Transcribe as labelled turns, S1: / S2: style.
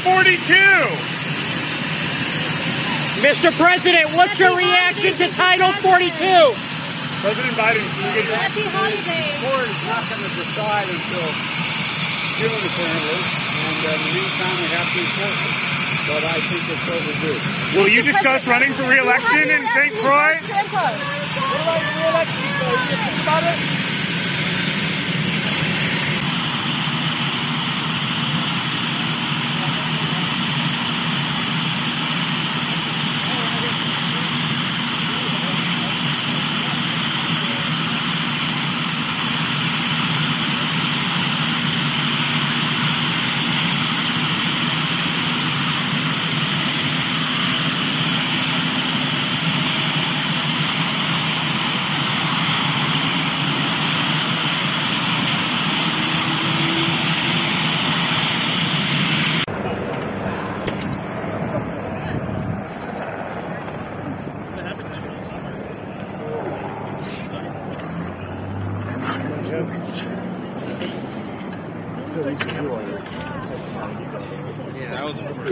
S1: 42.
S2: Mr. President, what's your reaction to Title 42?
S1: President Biden, can you get your
S3: Happy holidays.
S4: board is not going to decide until June apparently, and uh, in the meantime we have to enforce it. But I think it's overdue.
S1: Will you discuss running for re-election in St. Croix?
S5: Yeah. So he's cool. that. Yeah, that was the first.